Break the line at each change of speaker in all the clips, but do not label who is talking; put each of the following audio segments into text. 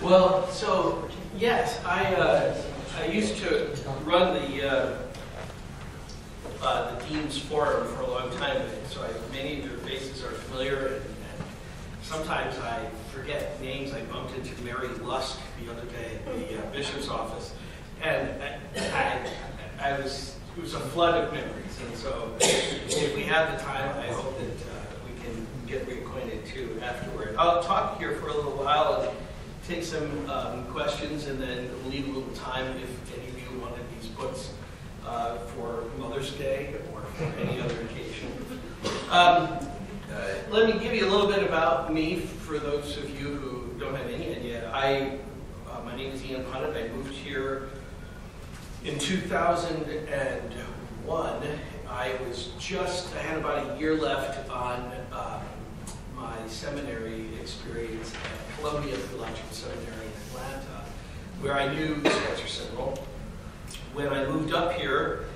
Well, so yes, I uh, I used to run the uh, uh, the Dean's Forum for a long time, so I, many of your faces are familiar, and, and sometimes I forget names. I bumped into Mary Lusk the other day at the uh, bishop's office, and I, I, I was it was a flood of memories, and so if we have the time, I hope that uh, we can get reacquainted too afterward. I'll talk here for a little while and take some um, questions, and then leave a little time if any of you wanted these books uh, for Mother's Day or for any other occasion. Um, uh, let me give you a little bit about me for those of you who don't have any idea. I, uh, my name is Ian Punnett. I moved here in 2001. I was just, I had about a year left on um, my seminary experience at Columbia Theological Seminary in Atlanta, where I knew Spencer Simmel. When I moved up here,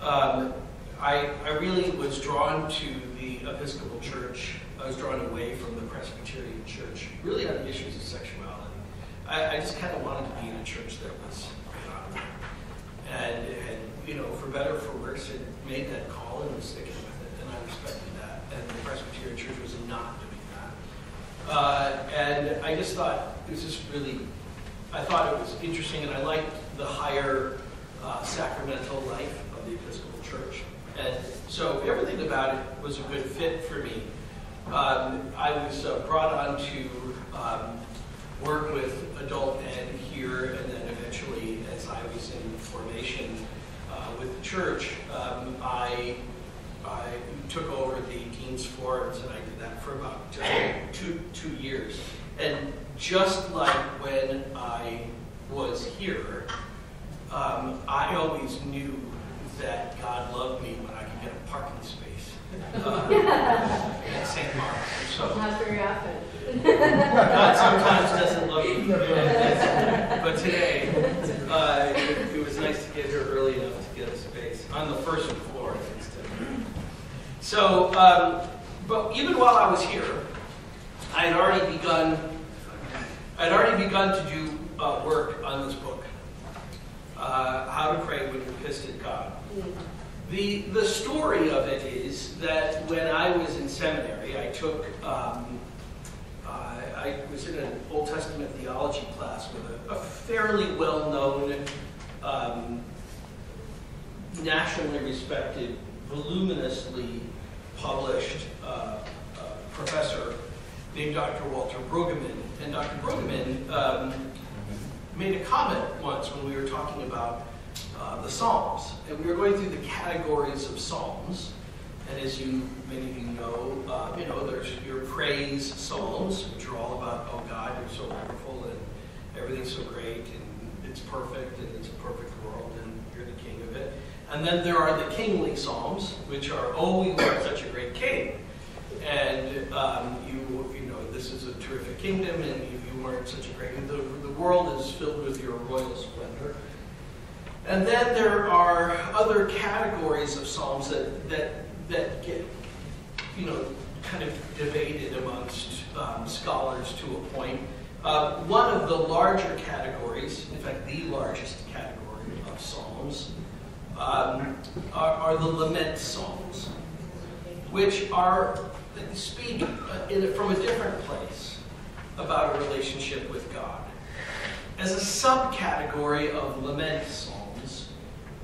um, I, I really was drawn to the Episcopal Church. I was drawn away from the Presbyterian Church, really on issues of sexuality. I, I just kind of wanted to be in a church that was and, and you know, for better or for worse, it made that call and was sticking with it, and I respected that. And the Presbyterian Church was not. Uh, and I just thought it was just really, I thought it was interesting, and I liked the higher uh, sacramental life of the Episcopal Church. And so everything about it was a good fit for me. Um, I was uh, brought on to um, work with adult ed here, and then eventually, as I was in formation uh, with the church, um, I, I took over the dean's forums, and I did that for about two two years. And just like when I was here, um, I always knew that God loved me when I could get a parking space uh, at St. Mark's. So
Not very often.
God sometimes doesn't love you, but today uh, it, it was nice to get here early enough to get a space on the first floor. So, um, but even while I was here, I had already begun. I had already begun to do uh, work on this book, uh, How to Pray When You're Pissed at God. The, the story of it is that when I was in seminary, I took, um, uh, I was in an Old Testament theology class with a, a fairly well known, um, nationally respected, voluminously published uh, uh, professor named Dr. Walter Brueggemann. And Dr. Brueggemann um, made a comment once when we were talking about uh, the Psalms. And we were going through the categories of Psalms. And as you, many of you know, uh, you know, there's your praise Psalms, which are all about, oh God, you're so wonderful and everything's so great and it's perfect and it's a perfect world and you're the king of it. And then there are the kingly Psalms, which are, oh, you are such a great king. And um, you, you know, this is a terrific kingdom and if you weren't such a great, the, the world is filled with your royal splendor. And then there are other categories of psalms that that that get, you know, kind of debated amongst um, scholars to a point. Uh, one of the larger categories, in fact, the largest category of psalms, um, are, are, the lament songs, which are speak in, from a different place about a relationship with God. As a subcategory of lament songs,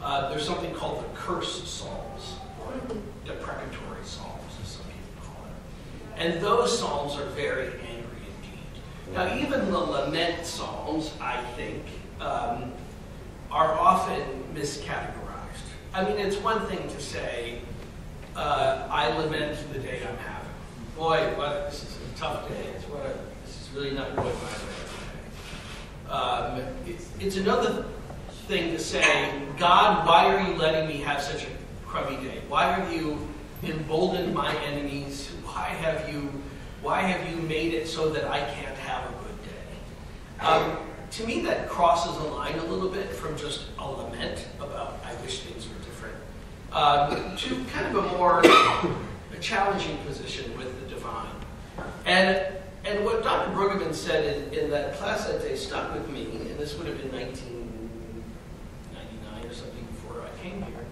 uh, there's something called the curse psalms, or deprecatory psalms, as some people call it. And those psalms are very angry indeed. Now, even the lament psalms, I think, um, are often miscategorized. I mean, it's one thing to say, uh, I lament the day I'm having. Boy, what, this is a tough day. It's what a, this is really not going my way. Um, it's, it's another thing to say, God, why are you letting me have such a crummy day? Why have you emboldened my enemies? Why have you, why have you made it so that I can't have a good day? Um, to me, that crosses a line a little bit from just a lament about I wish things were um, to kind of a more a challenging position with the divine. And and what Dr. Brueggemann said in, in that class that day stuck with me, and this would have been 1999 or something before I came here.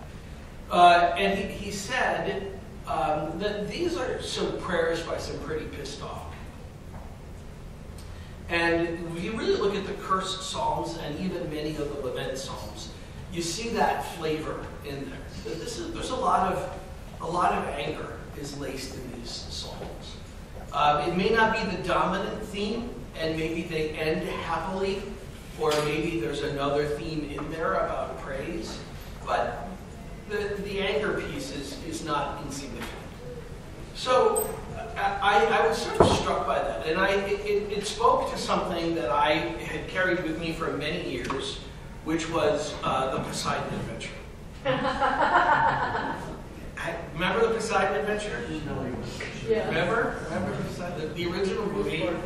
Uh, and he, he said um, that these are some prayers by some pretty pissed off and if you really look at the cursed psalms and even many of the lament psalms, you see that flavor in there. This is, there's a lot of a lot of anger is laced in these psalms. Uh, it may not be the dominant theme, and maybe they end happily, or maybe there's another theme in there about praise, but the, the anger piece is, is not insignificant. So I, I was sort of struck by that, and I, it, it, spoke to something that I had carried with me for many years, which was uh, the Poseidon Adventure. remember the Poseidon Adventure? Yeah. Remember? Remember the, the original movie?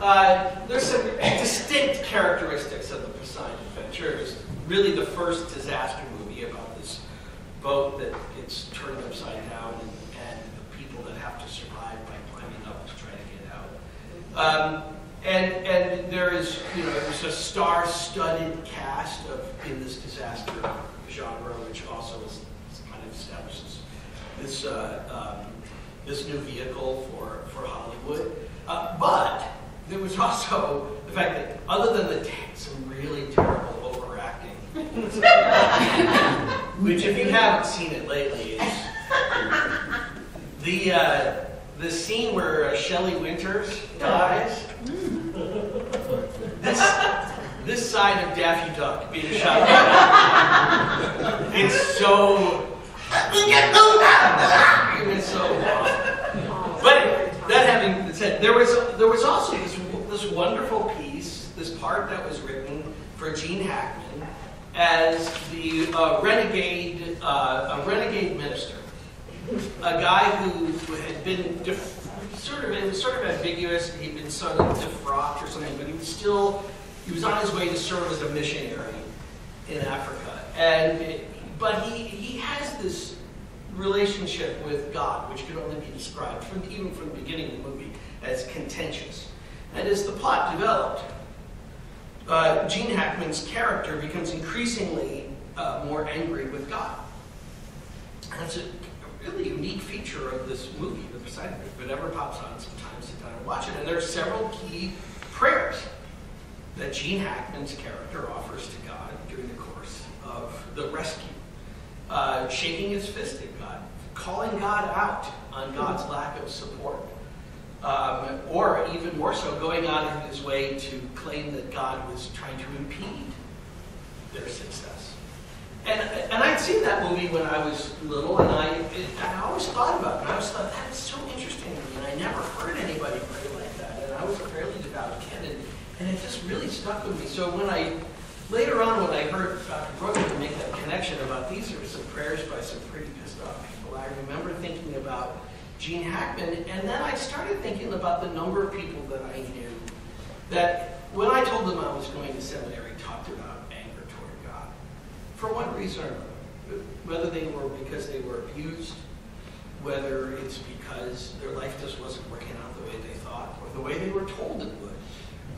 Uh, there's some distinct characteristics of the Poseidon Adventure. It was really the first disaster movie about this boat that gets turned upside down and and the people that have to survive by climbing up to try to get out. Um, and, and there is, you know, there's a star-studded cast of in this disaster genre, which also is, kind of establishes this uh, um, this new vehicle for for Hollywood. Uh, but there was also the fact that other than the some really terrible overacting, which if you haven't seen it lately, is the uh, the scene where uh, Shelley Winters dies. this, this side of Daffy Duck being shot. it's so. it's so. But that having been said, there was there was also this this wonderful piece, this part that was written for Gene Hackman as the uh, renegade uh, a renegade a guy who had been sort of it was sort of ambiguous. He'd been of defrocked or something, but he was still he was on his way to serve as a missionary in Africa. And but he he has this relationship with God, which can only be described from even from the beginning of the movie as contentious. And as the plot developed, uh, Gene Hackman's character becomes increasingly uh, more angry with God. It's a really unique feature of this movie, The Poseidon. If it ever pops on, sometimes sit down and watch it. And there are several key prayers that Gene Hackman's character offers to God during the course of the rescue. Uh, shaking his fist at God, calling God out on God's lack of support. Um, or even more so, going out of his way to claim that God was trying to impede their success. And, and I'd seen that movie when I was little, and I, it, I always thought about it. And I always thought, that's so interesting to me, and I never heard anybody pray like that. And I was a fairly devout kid, and, and it just really stuck with me. So when I, later on, when I heard Dr. Brooks make that connection about these are some prayers by some pretty pissed off people, I remember thinking about Gene Hackman, and then I started thinking about the number of people that I knew that when I told them I was going to seminary, for one reason or. Whether they were because they were abused, whether it's because their life just wasn't working out the way they thought, or the way they were told it would.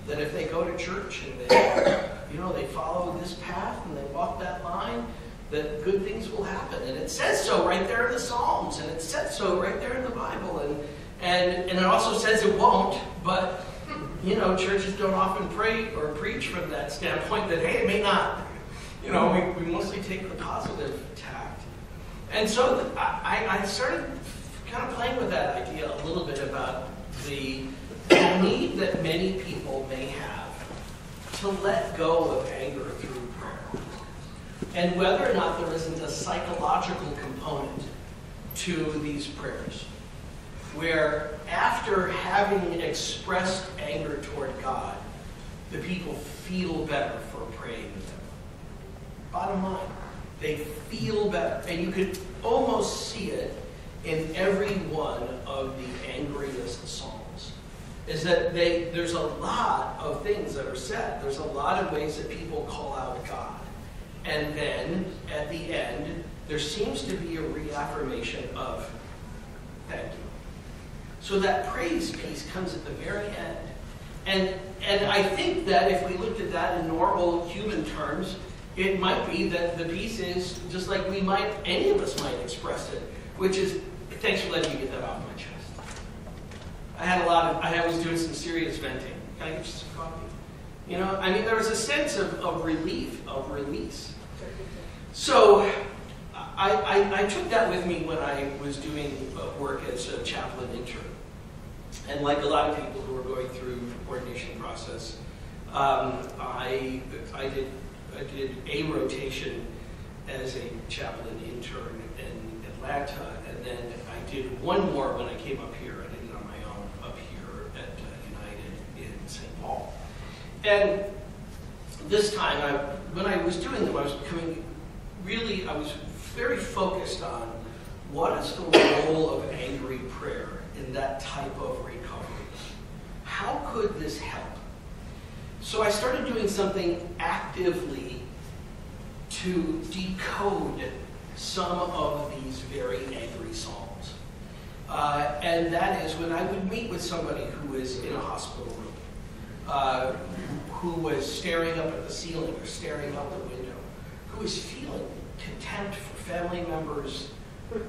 That if they go to church and they, you know, they follow this path and they walk that line, that good things will happen. And it says so right there in the Psalms, and it says so right there in the Bible. And, and, and it also says it won't, but, you know, churches don't often pray or preach from that standpoint that, hey, it may not you know, we, we mostly take the positive tact. And so I, I started kind of playing with that idea a little bit about the need that many people may have to let go of anger through prayer. And whether or not there isn't a psychological component to these prayers, where after having expressed anger toward God, the people feel better for praying Bottom line, they feel better. And you could almost see it in every one of the angriest psalms. Is that they there's a lot of things that are said. There's a lot of ways that people call out God. And then at the end, there seems to be a reaffirmation of thank you. So that praise piece comes at the very end. And, and I think that if we looked at that in normal human terms, it might be that the piece is just like we might, any of us might express it, which is, thanks for letting me get that off my chest. I had a lot of, I was doing some serious venting. Can I get you some coffee? You know, I mean, there was a sense of, of relief, of release. So I, I, I took that with me when I was doing uh, work as a chaplain intern. And like a lot of people who are going through the ordination process, um, I, I, did, I did a rotation as a chaplain intern in Atlanta, and then I did one more when I came up here. I did it on my own up here at uh, United in St. Paul. And this time, I, when I was doing them, I was becoming really, I was very focused on what is the role of angry prayer in that type of recovery. How could this help? So I started doing something actively to decode some of these very angry psalms. Uh, and that is when I would meet with somebody who was in a hospital room, uh, who was staring up at the ceiling or staring out the window, who was feeling contempt for family members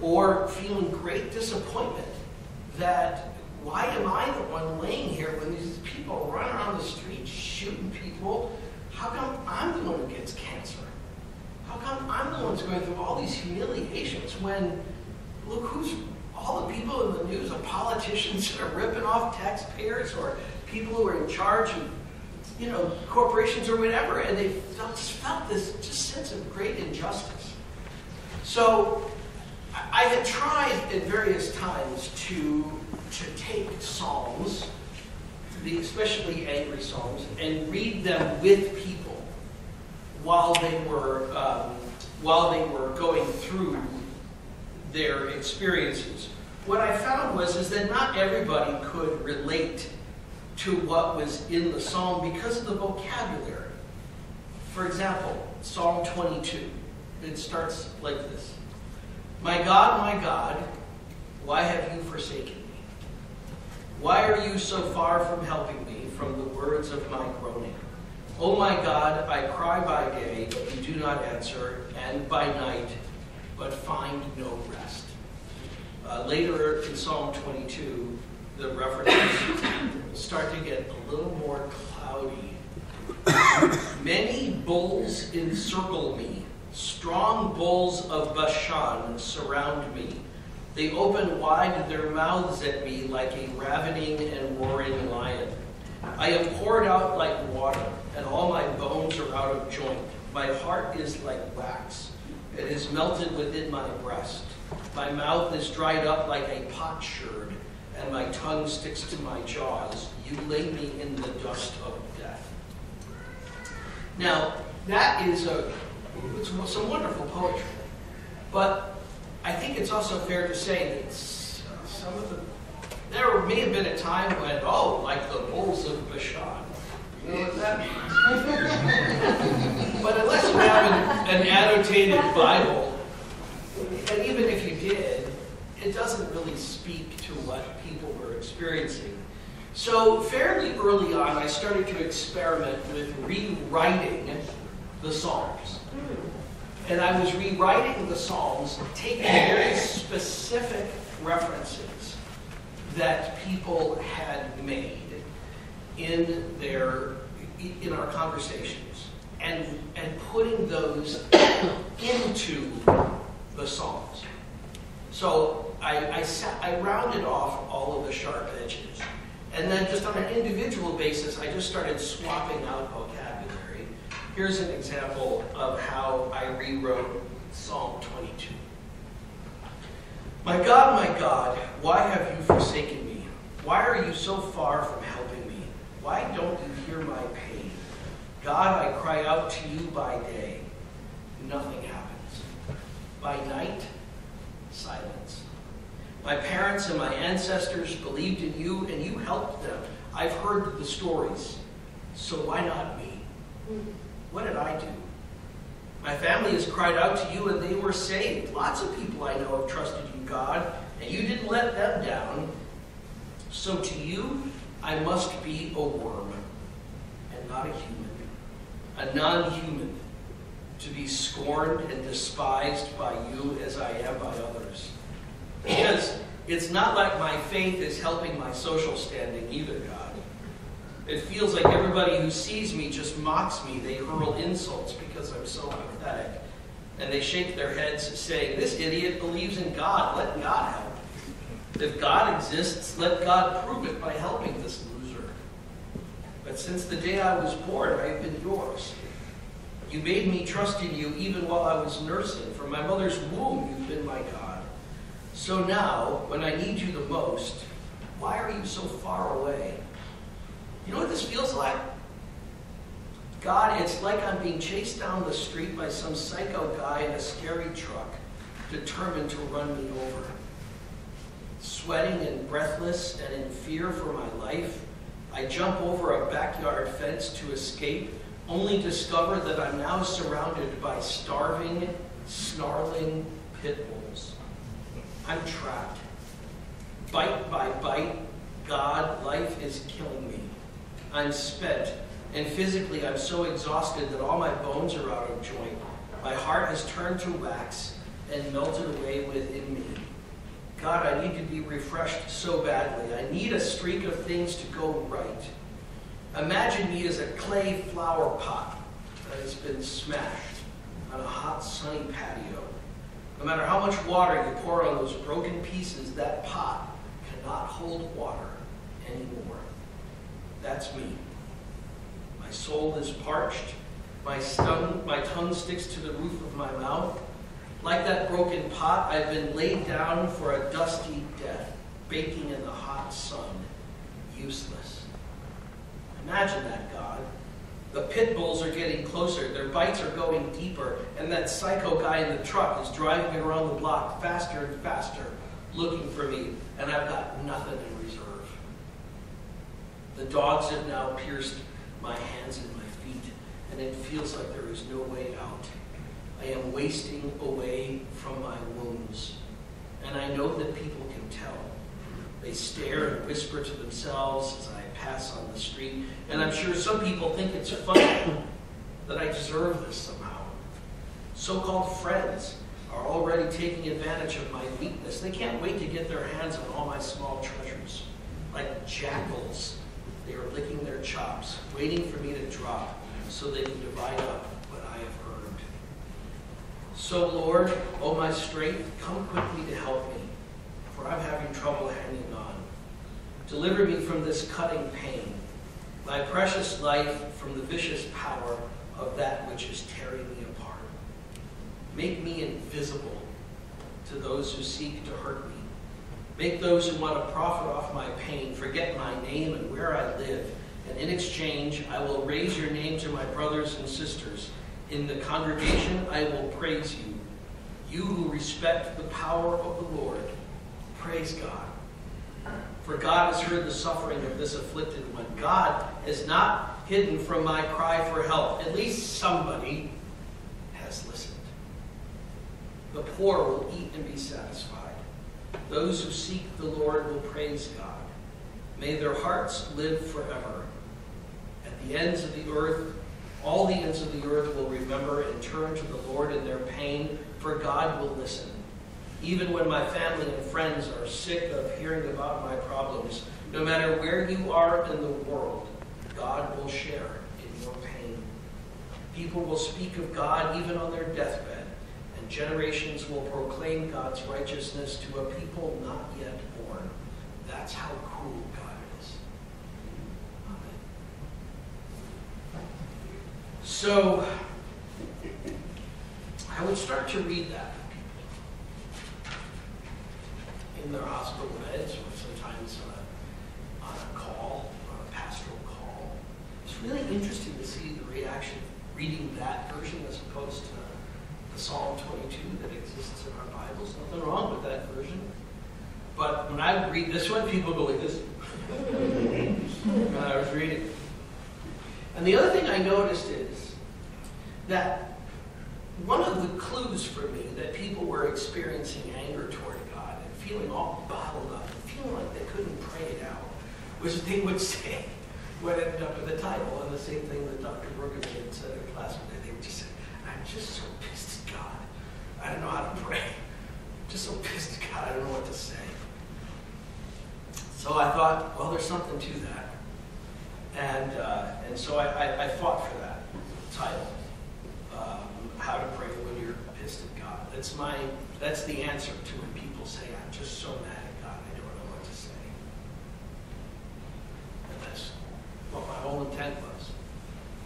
or feeling great disappointment that why am I the one laying here when these people run around the street shooting people? How come I'm the one who gets cancer? How come I'm the one who's going through all these humiliations when, look, who's all the people in the news are politicians that are ripping off taxpayers or people who are in charge of, you know, corporations or whatever, and they felt, felt this just sense of great injustice. So I had tried at various times to, to take Psalms, especially angry Psalms, and read them with people while they were, um, while they were going through their experiences. What I found was is that not everybody could relate to what was in the psalm because of the vocabulary. For example, Psalm 22. It starts like this My God, my God, why have you forsaken? Why are you so far from helping me from the words of my groaning? Oh my God, I cry by day, but you do not answer, and by night, but find no rest. Uh, later in Psalm 22, the references start to get a little more cloudy. Many bulls encircle me Strong bulls of Bashan surround me. They open wide their mouths at me like a ravening and roaring lion. I am poured out like water, and all my bones are out of joint. My heart is like wax. It is melted within my breast. My mouth is dried up like a potsherd, and my tongue sticks to my jaws. You lay me in the dust of death. Now, that is a it's some wonderful poetry. But I think it's also fair to say that uh, some of the, there may have been a time when, oh, like the bulls of Bashan. You know what that means? but unless you have an, an annotated Bible, and even if you did, it doesn't really speak to what people were experiencing. So fairly early on, I started to experiment with rewriting the Psalms. And I was rewriting the Psalms, taking very specific references that people had made in their in our conversations and and putting those into the Psalms. So I, I, sat, I rounded off all of the sharp edges. And then just on an individual basis, I just started swapping out vocabulary. Here's an example of how I rewrote Psalm 22. My God, my God, why have you forsaken me? Why are you so far from helping me? Why don't you hear my pain? God, I cry out to you by day. Nothing happens. By night, silence. My parents and my ancestors believed in you and you helped them. I've heard the stories. So why not me? What did I do? My family has cried out to you and they were saved. Lots of people I know have trusted you, God, and you didn't let them down. So to you, I must be a worm and not a human, a non human, to be scorned and despised by you as I am by others. Because it's not like my faith is helping my social standing either, God. It feels like everybody who sees me just mocks me. They hurl insults because I'm so pathetic. And they shake their heads saying, This idiot believes in God. Let God help. If God exists, let God prove it by helping this loser. But since the day I was born, I have been yours. You made me trust in you even while I was nursing. From my mother's womb, you've been my God. So now, when I need you the most, why are you so far away? You know what this feels like? God, it's like I'm being chased down the street by some psycho guy in a scary truck, determined to run me over. Sweating and breathless and in fear for my life, I jump over a backyard fence to escape, only discover that I'm now surrounded by starving, snarling pit bulls. I'm trapped. Bite by bite, God, life is killing me. I'm spent, and physically I'm so exhausted that all my bones are out of joint. My heart has turned to wax and melted away within me. God, I need to be refreshed so badly. I need a streak of things to go right. Imagine me as a clay flower pot that has been smashed on a hot, sunny patio. No matter how much water you pour on those broken pieces, that pot cannot hold water anymore. That's me. My soul is parched. My, stung, my tongue sticks to the roof of my mouth. Like that broken pot, I've been laid down for a dusty death, baking in the hot sun, useless. Imagine that, God. The pit bulls are getting closer, their bites are going deeper, and that psycho guy in the truck is driving around the block faster and faster, looking for me, and I've got nothing in reserve. The dogs have now pierced my hands and my feet, and it feels like there is no way out. I am wasting away from my wounds, and I know that people can tell. They stare and whisper to themselves as I pass on the street, and I'm sure some people think it's funny that I deserve this somehow. So-called friends are already taking advantage of my weakness. They can't wait to get their hands on all my small treasures. Like jackals, they are licking their chops, waiting for me to drop so they can divide up what I have earned. So, Lord, O oh my strength, come quickly to help me, for I'm having trouble hanging on. Deliver me from this cutting pain, my precious life from the vicious power of that which is tearing me apart. Make me invisible to those who seek to hurt me. Make those who want to profit off my pain forget my name and where I live. And in exchange, I will raise your name to my brothers and sisters. In the congregation, I will praise you. You who respect the power of the Lord, praise God. For God has heard the suffering of this afflicted one. God has not hidden from my cry for help. At least somebody has listened. The poor will eat and be satisfied. Those who seek the Lord will praise God. May their hearts live forever. At the ends of the earth, all the ends of the earth will remember and turn to the Lord in their pain, for God will listen. Even when my family and friends are sick of hearing about my problems, no matter where you are in the world, God will share in your pain. People will speak of God even on their deathbed generations will proclaim God's righteousness to a people not yet born. That's how cool God is. Amen. So, I would start to read that in their hospital beds or sometimes on a, on a call, on a pastoral call. It's really interesting to see the reaction reading that version as opposed to the Psalm 22 that exists in our Bibles. Nothing wrong with that version. But when I read this one, people go like this. when I was reading. And the other thing I noticed is that one of the clues for me that people were experiencing anger toward God and feeling all bottled up and feeling like they couldn't pray it out, was that they would say what ended up in the title, and the same thing that Dr. Had said in class one day. They would just say, I'm just so pissed God. I don't know how to pray. I'm just so pissed at God, I don't know what to say. So I thought, well, there's something to that. And, uh, and so I, I, I, fought for that title, um, How to Pray When You're Pissed at God. That's, my, that's the answer to when people say, I'm just so mad at God, I don't know what to say. And that's what my whole intent was.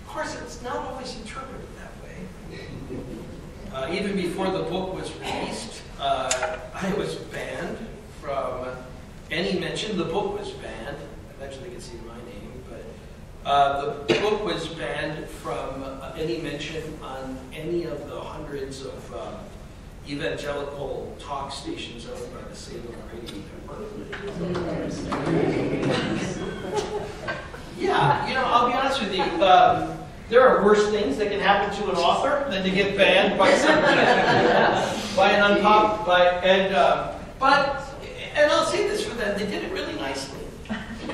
Of course, it's not always interpreted that way. Uh, even before the book was released, uh, I was banned from any mention. The book was banned. Eventually, they could see my name, but uh, the book was banned from uh, any mention on any of the hundreds of uh, evangelical talk stations owned by the Salem Radio Network. yeah, you know, I'll be honest with you. Um, there are worse things that can happen to an author than to get banned by somebody, by an unpop, by and uh, but and I'll say this for them, they did it really nicely. no,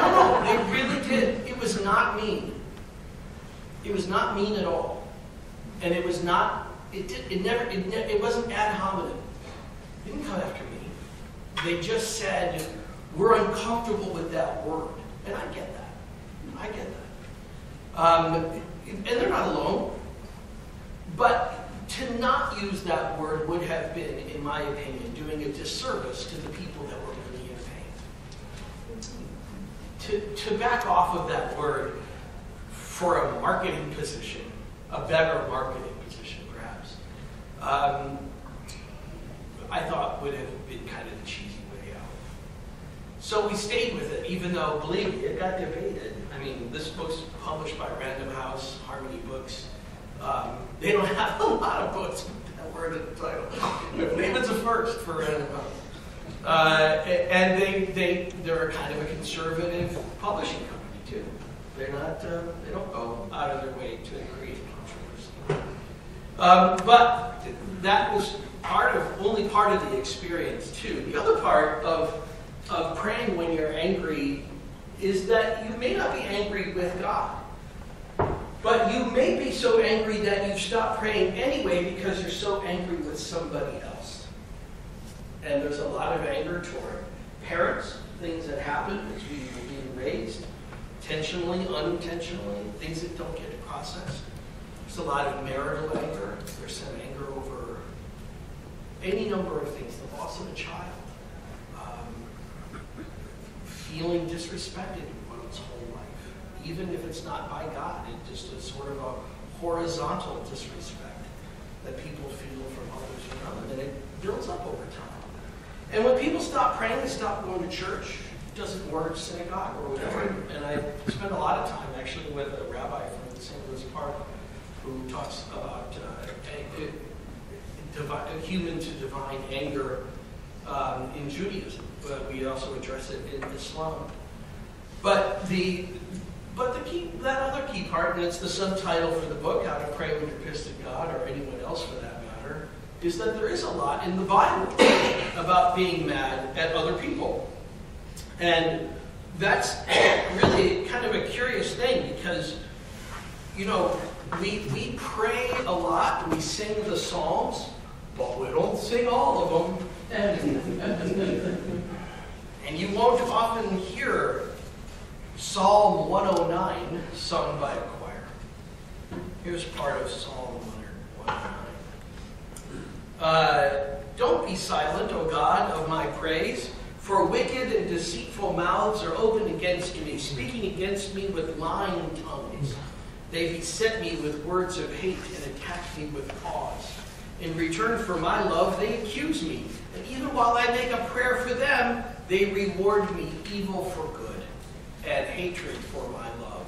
no, they really did. It was not mean. It was not mean at all, and it was not. It did. It never. It, ne- it wasn't ad hominem. They didn't come after me. They just said we're uncomfortable with that word, and I get that. I get that. Um, and they're not alone. But to not use that word would have been, in my opinion, doing a disservice to the people that were really in pain. To, to back off of that word for a marketing position, a better marketing position perhaps, um, I thought would have been kind of cheesy. So we stayed with it, even though, believe me, it got debated. I mean, this book's published by Random House, Harmony Books. Um, they don't have a lot of books with that word in the title. Maybe it's a first for Random House. Uh, and they, they, they're kind of a conservative publishing company, too. They're not, uh, they don't go out of their way to create controversy. Um, but that was part of, only part of the experience, too. The other part of, of praying when you're angry is that you may not be angry with God. But you may be so angry that you stop praying anyway because you're so angry with somebody else. And there's a lot of anger toward parents, things that happen as we were being raised, intentionally, unintentionally, things that don't get processed. There's a lot of marital anger. There's some anger over any number of things, the loss of a child, feeling disrespected one's whole life, even if it's not by God. It just is sort of a horizontal disrespect that people feel from others around them, and it builds up over time. And when people stop praying, they stop going to church, doesn't work, synagogue or whatever. And I spent a lot of time actually with a rabbi from St. Louis Park who talks about uh, human to divine anger um, in Judaism, but we also address it in Islam. But the but the key, that other key part, and it's the subtitle for the book, How to Pray When You're Pissed at God, or anyone else for that matter, is that there is a lot in the Bible about being mad at other people. And that's really kind of a curious thing because, you know, we, we pray a lot, we sing the Psalms, but we don't sing all of them. And, you won't often hear Psalm 109 sung by a choir. Here's part of Psalm 109. Uh, don't be silent, O God, of my praise, for wicked and deceitful mouths are opened against me, speaking against me with lying tongues. They beset me with words of hate and attack me with cause. In return for my love, they accuse me. And even while I make a prayer for them, they reward me evil for good and hatred for my love.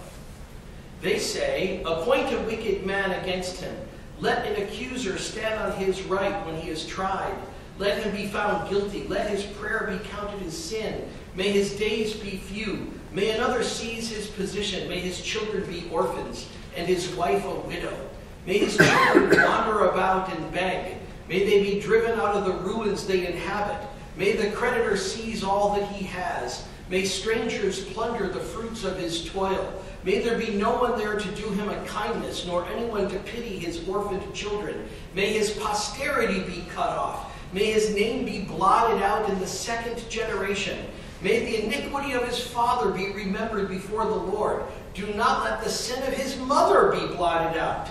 They say, Appoint a wicked man against him. Let an accuser stand on his right when he is tried. Let him be found guilty. Let his prayer be counted as sin. May his days be few. May another seize his position. May his children be orphans and his wife a widow. May his children wander about and beg. May they be driven out of the ruins they inhabit. May the creditor seize all that he has. May strangers plunder the fruits of his toil. May there be no one there to do him a kindness, nor anyone to pity his orphaned children. May his posterity be cut off. May his name be blotted out in the second generation. May the iniquity of his father be remembered before the Lord. Do not let the sin of his mother be blotted out.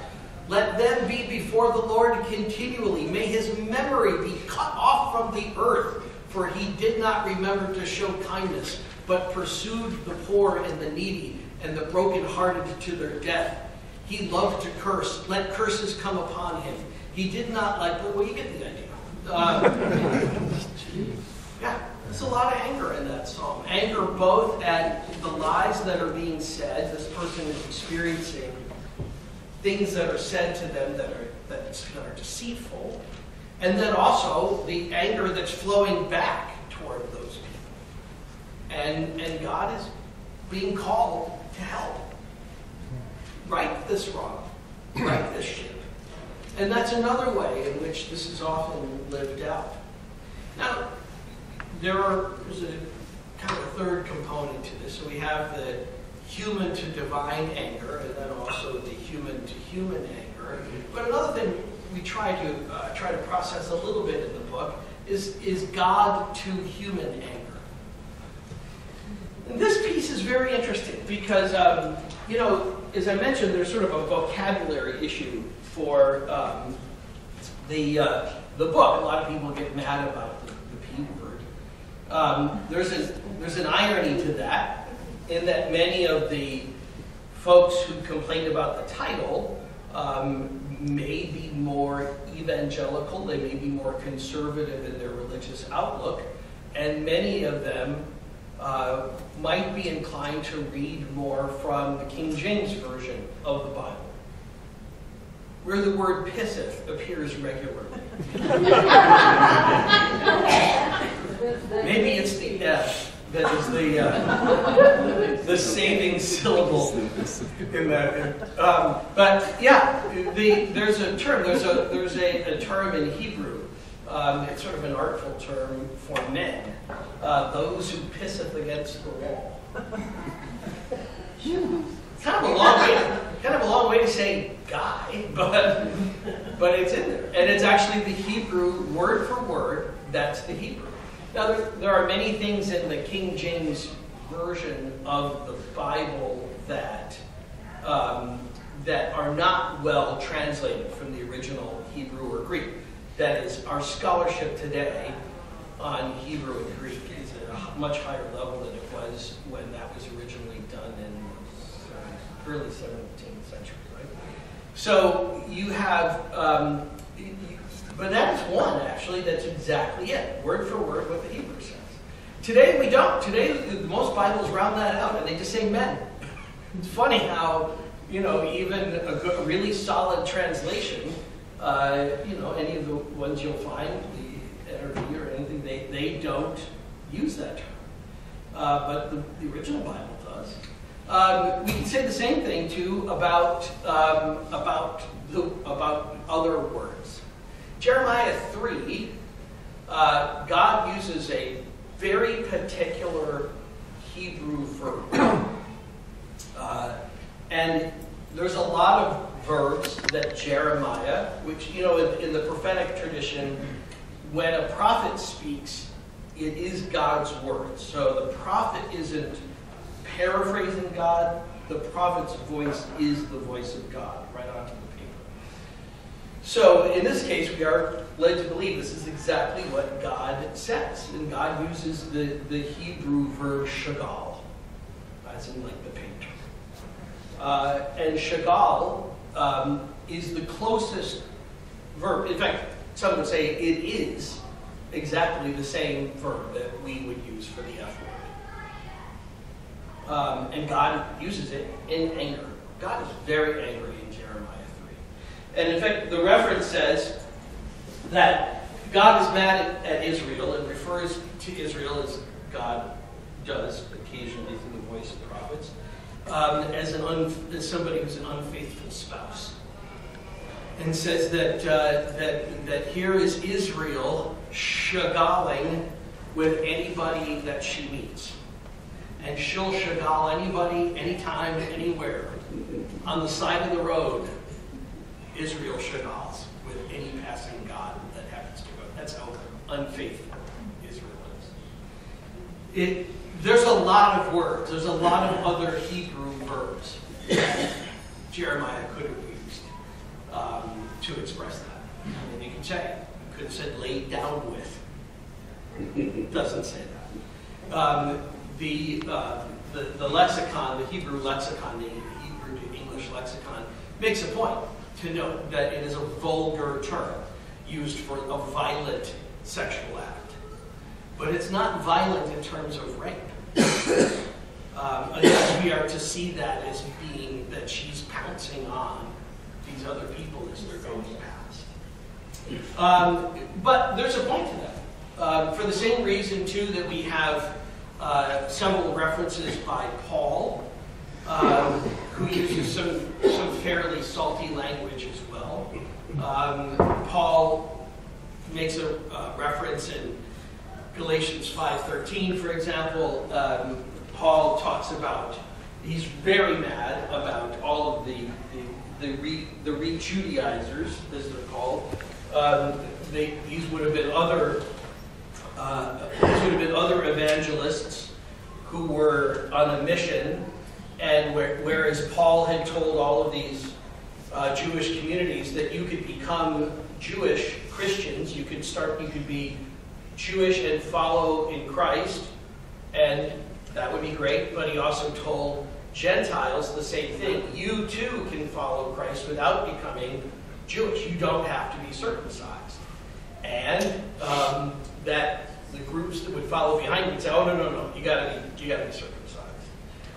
Let them be before the Lord continually. May his memory be cut off from the earth, for he did not remember to show kindness, but pursued the poor and the needy and the brokenhearted to their death. He loved to curse. Let curses come upon him. He did not like, well, you get the idea. Uh, yeah, there's a lot of anger in that psalm. Anger both at the lies that are being said, this person is experiencing things that are said to them that are, that, that are deceitful, and then also the anger that's flowing back toward those people. And, and God is being called to help. Right this wrong. Right this ship. And that's another way in which this is often lived out. Now, there are, there's a kind of a third component to this. So we have the human to divine anger, and then also the human to human anger. But another thing we try to uh, try to process a little bit in the book is is God to human anger. And this piece is very interesting because um, you know, as I mentioned, there's sort of a vocabulary issue for um, the uh, the book. A lot of people get mad about the, the P word. Um, there's a there's an irony to that in that many of the folks who complained about the title um, may be more evangelical, they may be more conservative in their religious outlook, and many of them uh, might be inclined to read more from the King James Version of the Bible, where the word pisseth appears regularly. Maybe it's the F that is the uh, the saving syllable in that. Um, but yeah, the, there's a term. There's a there's a, a term in Hebrew. Um, it's sort of an artful term for men. Uh, those who pisseth against the wall. kind of a long way. Kind of a long way to say guy, but but it's in there, and it's actually the Hebrew word for word. That's the Hebrew. Now, there, there are many things in the King James Version of the Bible that, um, that are not well translated from the original Hebrew or Greek. That is, our scholarship today on Hebrew and Greek is at a much higher level than it was when that was originally done in early 17th century, right? So you have um, but that is one, actually, that's exactly it, word for word what the Hebrew says. Today we don't. Today most Bibles round that out and they just say men. It's funny how, you know, even a, good, really solid translation, uh, you know, any of the ones you'll find, the NRV or anything, they, they don't use that term. Uh, but the, the original Bible does. Um, we can say the same thing too about um, about the, about other words. Jeremiah 3, uh, God uses a very particular Hebrew verb. Uh, and there's a lot of verbs that Jeremiah, which, you know, in, in the prophetic tradition, when a prophet speaks, it is God's word. So the prophet isn't paraphrasing God, the prophet's voice is the voice of God, right the so in this case, we are led to believe this is exactly what God says. And God uses the, the Hebrew verb shagal, as in like the painter. Uh, and shagal um, is the closest verb. In fact, some would say it is exactly the same verb that we would use for the F word. Um, and God uses it in anger. God is very angry and in fact, the reference says that God is mad at, at Israel and refers to Israel as God does occasionally through the voice of prophets, um, as, an as somebody who's an unfaithful spouse. And says that, uh, that, that here is Israel shagaling with anybody that she meets. And she'll shagal anybody, anytime, anywhere. On the side of the road, Israel shagals with any passing God that happens to go. That's how unfaithful Israel is. It, there's a lot of words, there's a lot of other Hebrew verbs that Jeremiah could have used um, to express that. I mean, you can say, you could have said laid down with. It doesn't say that. Um, the, uh, the, the lexicon, the Hebrew lexicon, the Hebrew to English lexicon, makes a point to note that it is a vulgar term used for a violent sexual act. But it's not violent in terms of rape. um, unless we are to see that as being that she's pouncing on these other people as they're going past. Um, but there's a point to that. Uh, for the same reason, too, that we have uh, several references by Paul, um, who uses some, some fairly salty language as well. Um, Paul makes a uh, reference in Galatians 5.13, for example. Um, Paul talks about, he's very mad about all of the, the, the, re, the re-Judaizers, as they're called. Um, they, these would have been other uh, these would have been other evangelists who were on a mission, and where, whereas Paul had told all of these uh, Jewish communities that you could become Jewish Christians, you could start, you could be Jewish and follow in Christ, and that would be great. But he also told Gentiles the same thing. You too can follow Christ without becoming Jewish. You don't have to be circumcised, and um, that the groups that would follow behind would say, "Oh no, no, no, you got to you got to be circumcised."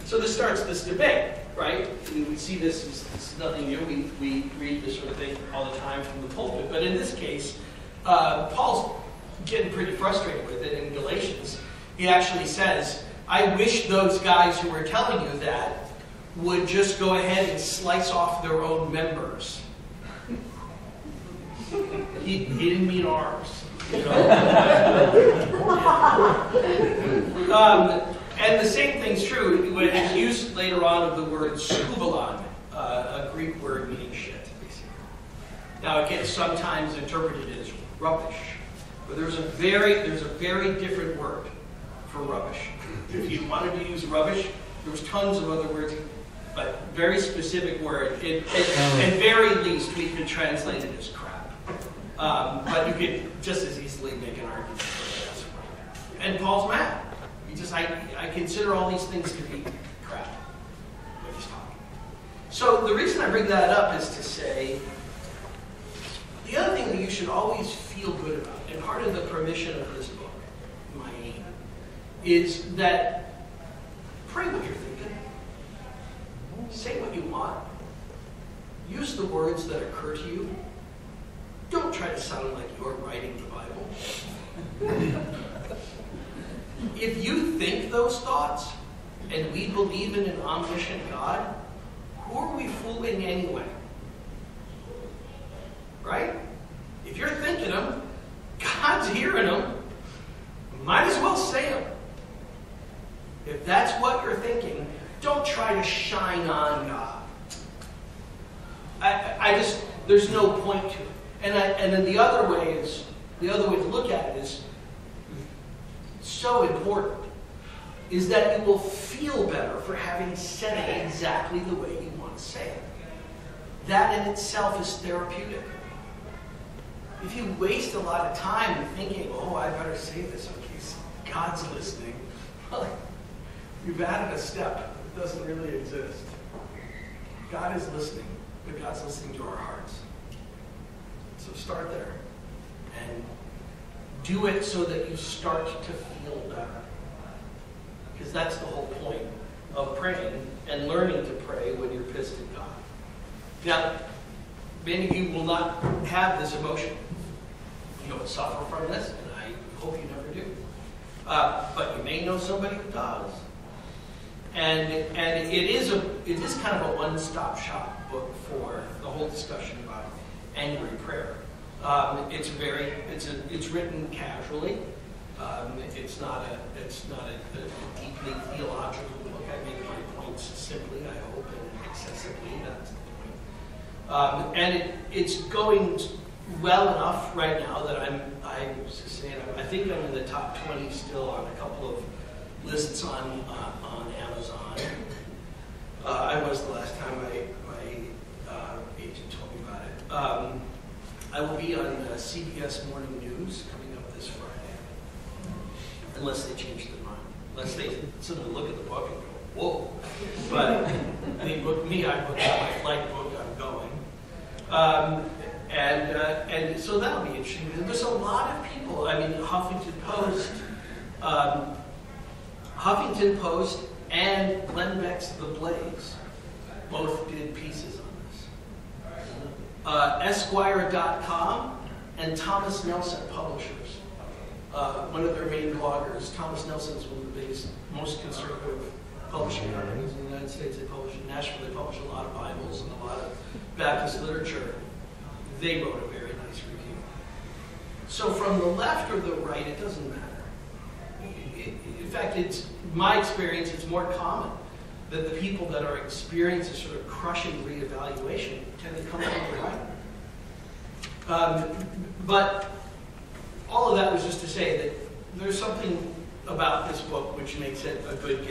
So this starts this debate, right? We, see this as, this is nothing new. We, we read this sort of thing all the time from the pulpit, but in this case, uh, Paul's getting pretty frustrated with it in Galatians. He actually says, "I wish those guys who were telling you that would just go ahead and slice off their own members." he, he didn't mean ours. You know? um, and the same thing's true when it's used later on of the word skubalon, uh, a Greek word meaning shit. Now it gets sometimes interpreted as rubbish, but there's a very there's a very different word for rubbish. If you wanted to use rubbish, there was tons of other words, but very specific word. It, it, at very least, we could translate it as crap. Um, but you could just as easily make an argument for this. And Paul's mad. Just, I, I consider all these things to be crap when he's talking. So the reason I bring that up is to say, the other thing that you should always feel good about, and part of the permission of this book, my aim, is that pray what you're thinking. Say what you want. Use the words that occur to you don't try to sound like you're writing the Bible. if you think those thoughts, and we believe in an omniscient God, who are we fooling anyway? Right? If you're thinking them, God's hearing them. Might as well say them. If that's what you're thinking, don't try to shine on God. I, I just, there's no point to it. And, I, and then the other way is, the other way to look at it is so important, is that you will feel better for having said it exactly the way you want to say it. That in itself is therapeutic. If you waste a lot of time thinking, oh, I better say this in case God's listening, well, you've added a step that doesn't really exist. God is listening, but God's listening to our hearts. So start there. And do it so that you start to feel better. Because that's the whole point of praying and learning to pray when you're pissed at God. Now, many of you will not have this emotion. You don't suffer from this, and I hope you never do. Uh, but you may know somebody who does. And, and it is a it is kind of a one-stop shop book for the whole discussion about angry prayer. Um, it's very, it's, a, it's written casually. Um, It's not a, it's not a a deeply theological book. I make my points simply, I hope, and accessibly, that's the point. Um, And it, it's going well enough right now that I'm, I was just saying, I think I'm in the top 20 still on a couple of lists on, uh, on Amazon. Uh, I was the last time my, my uh, agent told me about it. I will be on uh, CBS Morning News coming up this Friday, unless they change their mind. Unless they suddenly look at the book and go, whoa. But they book me, I book my flight book, I'm going. Um, and, uh, and so that'll be interesting. There's a lot of people, I mean, Huffington Post, um, Huffington Post and Glenn Beck's The Blaze both did pieces. Uh, Esquire.com and Thomas Nelson Publishers. Uh, one of their main bloggers, Thomas Nelson is one of the biggest, most conservative publishing companies in the United States. They publish in Nashville, they publish a lot of Bibles and a lot of Baptist literature. They wrote a very nice review. So from the left or the right, it doesn't matter. In fact, it's my experience, it's more common that the people that are experiencing sort of crushing reevaluation tend to come from the right. Um, but all of that was just to say that there's something about this book which makes it a good gift.